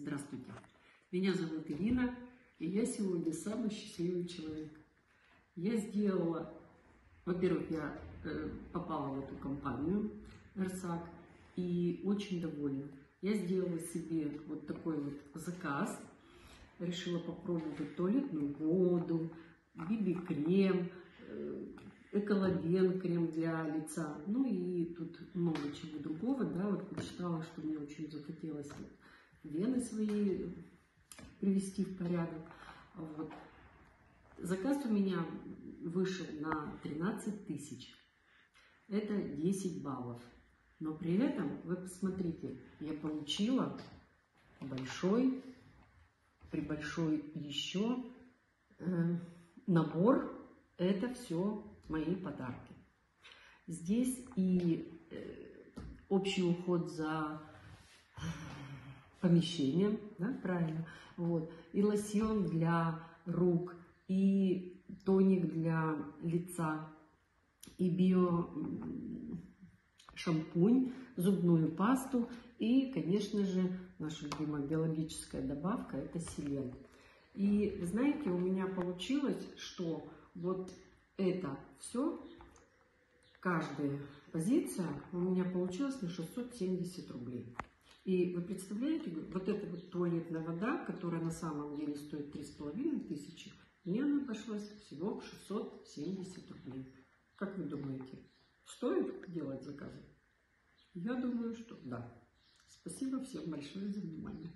Здравствуйте. Меня зовут Ирина, и я сегодня самый счастливый человек. Я сделала, во-первых, я э, попала в эту компанию РСАК и очень довольна. Я сделала себе вот такой вот заказ, решила попробовать туалетную воду, биби-крем, э, экологен крем для лица, ну и тут много чего другого, да, вот почитала, что мне очень захотелось вены свои привести в порядок, вот. Заказ у меня вышел на 13 тысяч, это 10 баллов, но при этом, вы посмотрите, я получила большой, при большой еще э, набор, это все мои подарки. Здесь и э, общий уход за помещением, да, правильно, вот, и лосьон для рук, и тоник для лица, и био шампунь, зубную пасту и, конечно же, наша любимая биологическая добавка – это селен. И, знаете, у меня получилось, что вот это все, каждая позиция у меня получилась на 670 рублей. И вы представляете, вот эта вот туалетная вода, которая на самом деле стоит 3,5 тысячи, мне она обошлась всего 670 рублей. Как вы думаете, стоит делать заказы? Я думаю, что да. Спасибо всем большое за внимание.